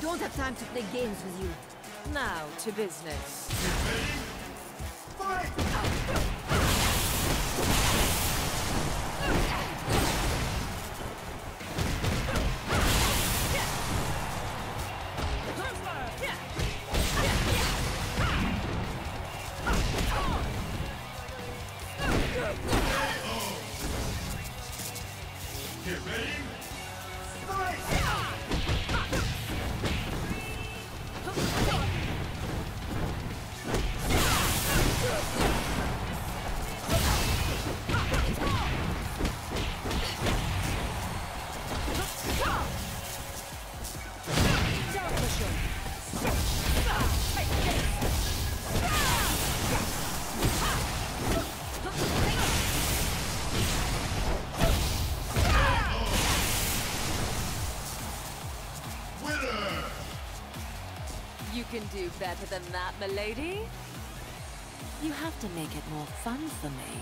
don't have time to play games with you. Now to business. Get ready. Winner! You can do better than that, milady. You have to make it more fun for me.